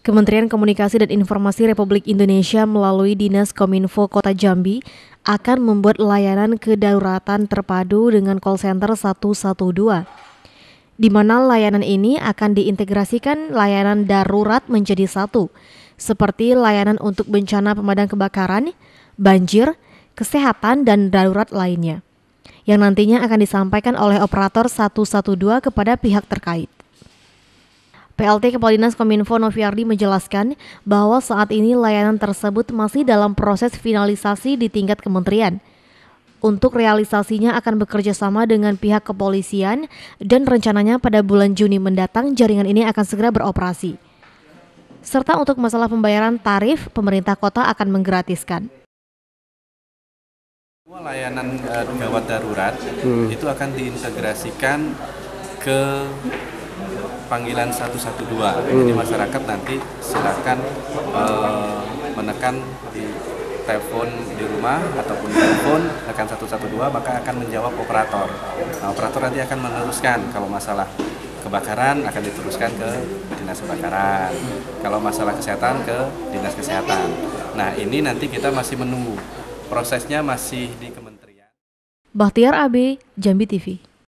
Kementerian Komunikasi dan Informasi Republik Indonesia melalui Dinas Kominfo Kota Jambi akan membuat layanan kedaruratan terpadu dengan call center 112 di mana layanan ini akan diintegrasikan layanan darurat menjadi satu, seperti layanan untuk bencana pemadam kebakaran, banjir, kesehatan, dan darurat lainnya, yang nantinya akan disampaikan oleh operator 112 kepada pihak terkait. PLT Kepala Dinas Kominfo Noviardi menjelaskan bahwa saat ini layanan tersebut masih dalam proses finalisasi di tingkat kementerian. Untuk realisasinya akan bekerja sama dengan pihak kepolisian dan rencananya pada bulan Juni mendatang jaringan ini akan segera beroperasi. Serta untuk masalah pembayaran tarif, pemerintah kota akan menggratiskan. Layanan uh, gawat darurat hmm. itu akan diintegrasikan ke panggilan 112. Hmm. Jadi masyarakat nanti silakan uh, menekan di telepon di rumah ataupun telepon tekan 112 maka akan menjawab operator. Nah, operator nanti akan meneruskan kalau masalah kebakaran akan diteruskan ke dinas kebakaran. Kalau masalah kesehatan ke dinas kesehatan. Nah, ini nanti kita masih menunggu. Prosesnya masih di kementerian. Bahtiar AB, Jambi TV.